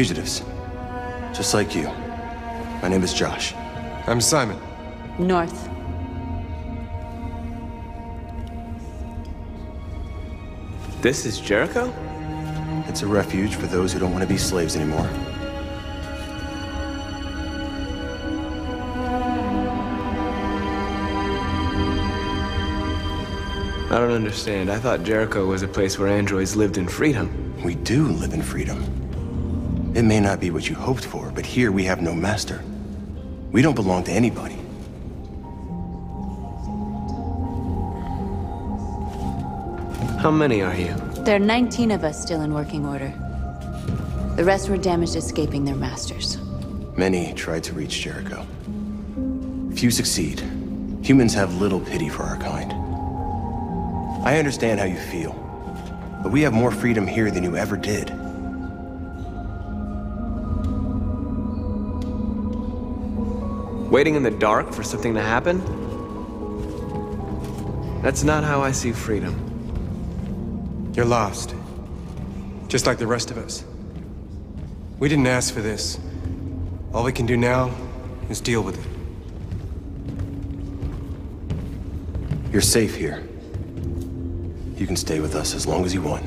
you? Fugitives. Just like you. My name is Josh. I'm Simon. North. This is Jericho? It's a refuge for those who don't want to be slaves anymore. I don't understand. I thought Jericho was a place where androids lived in freedom. We do live in freedom. It may not be what you hoped for, but here we have no master. We don't belong to anybody. How many are you? There are 19 of us still in working order. The rest were damaged escaping their masters. Many tried to reach Jericho. Few succeed. Humans have little pity for our kind. I understand how you feel, but we have more freedom here than you ever did. Waiting in the dark for something to happen? That's not how I see freedom. You're lost. Just like the rest of us. We didn't ask for this. All we can do now is deal with it. You're safe here. You can stay with us as long as you want.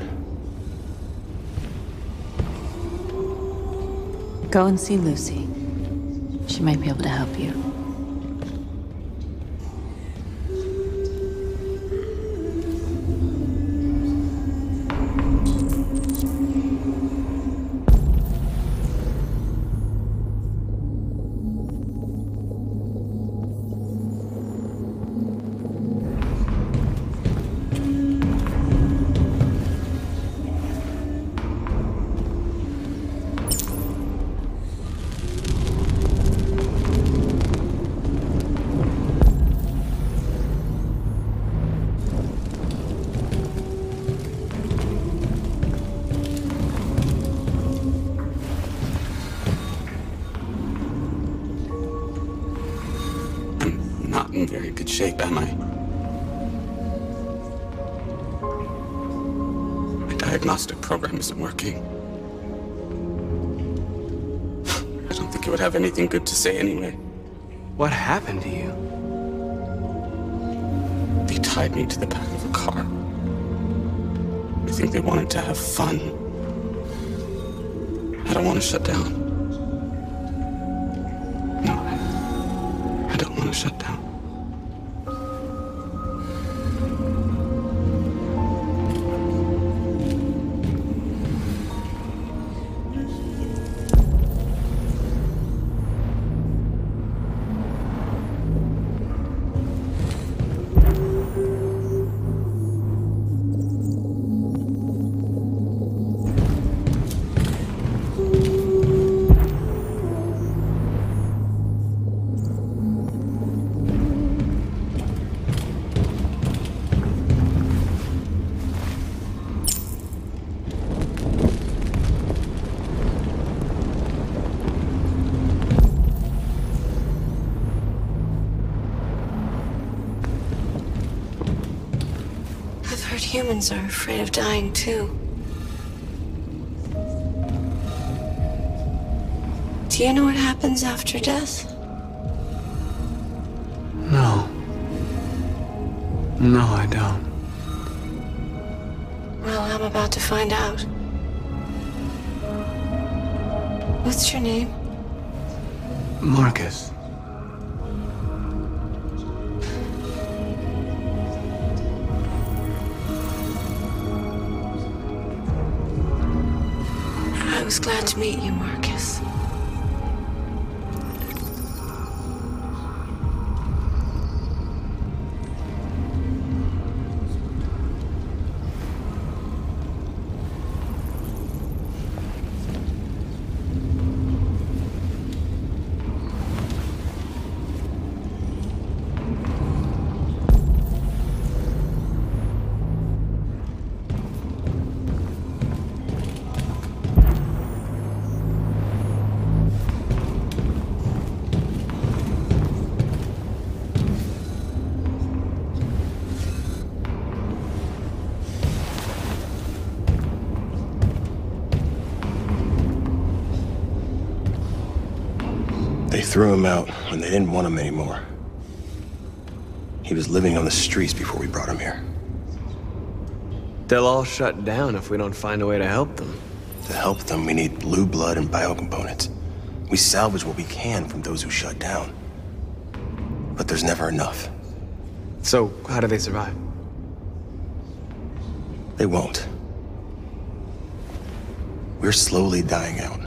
Go and see Lucy. She might be able to help you. Good shape, am I? My diagnostic program isn't working. I don't think it would have anything good to say anyway. What happened to you? They tied me to the back of a car. I think they wanted to have fun. I don't want to shut down. No, I, I don't want to shut down. Humans are afraid of dying too. Do you know what happens after death? No. No, I don't. Well, I'm about to find out. What's your name? Marcus. Was glad to meet you, Marcus. Threw him out when they didn't want him anymore. He was living on the streets before we brought him here. They'll all shut down if we don't find a way to help them. To help them, we need blue blood and biocomponents. We salvage what we can from those who shut down. But there's never enough. So, how do they survive? They won't. We're slowly dying out.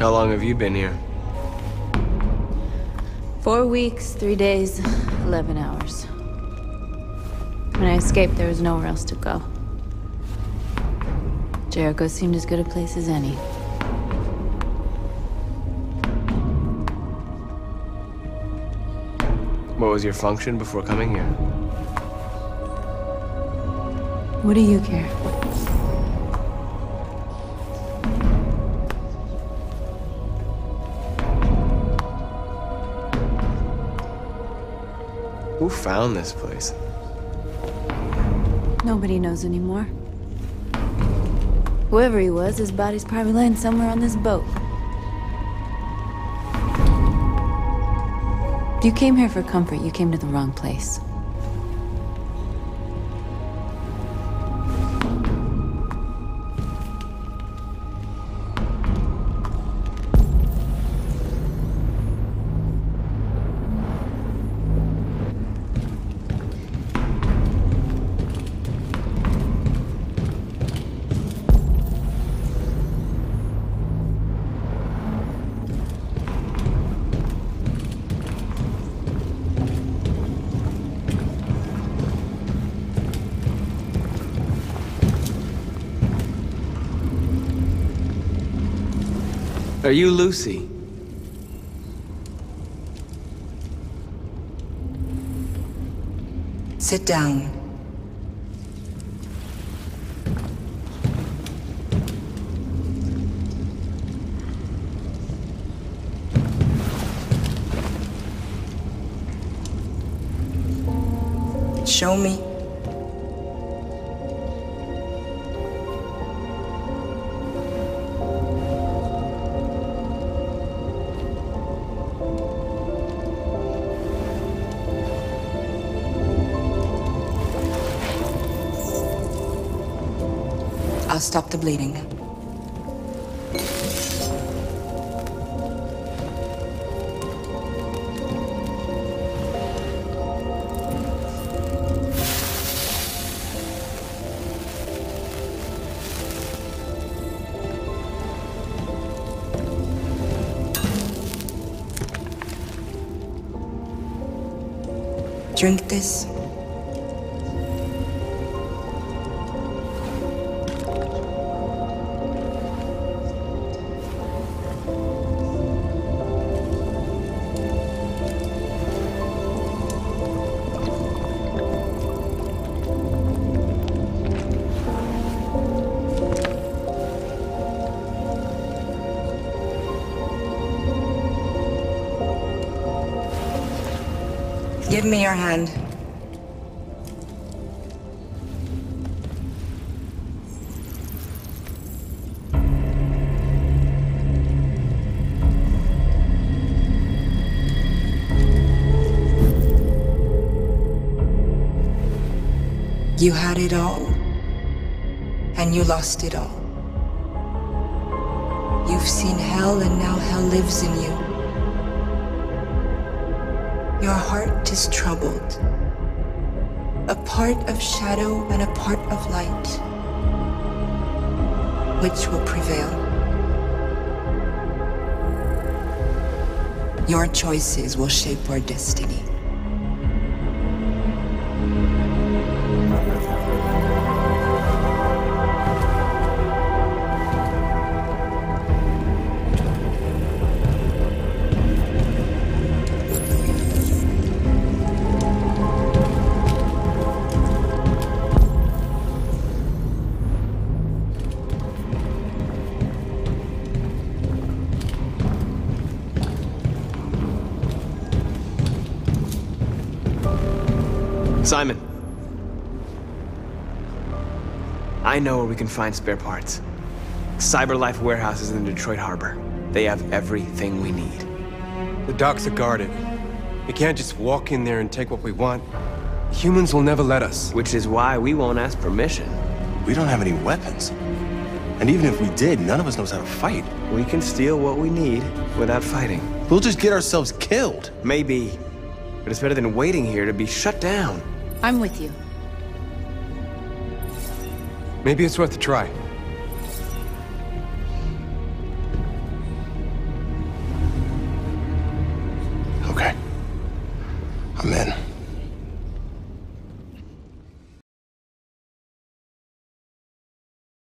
How long have you been here? Four weeks, three days, 11 hours. When I escaped, there was nowhere else to go. Jericho seemed as good a place as any. What was your function before coming here? What do you care? Found this place? Nobody knows anymore. Whoever he was, his body's probably laying somewhere on this boat. If you came here for comfort, you came to the wrong place. Are you Lucy? Sit down. Show me. I'll stop the bleeding. Drink this. Give me your hand. You had it all, and you lost it all. You've seen hell, and now hell lives in you. Your heart is troubled. A part of shadow and a part of light. Which will prevail? Your choices will shape our destiny. Simon. I know where we can find spare parts. CyberLife warehouses in the Detroit Harbor. They have everything we need. The docks are guarded. We can't just walk in there and take what we want. Humans will never let us. Which is why we won't ask permission. We don't have any weapons. And even if we did, none of us knows how to fight. We can steal what we need without fighting. We'll just get ourselves killed. Maybe. But it's better than waiting here to be shut down. I'm with you. Maybe it's worth a try.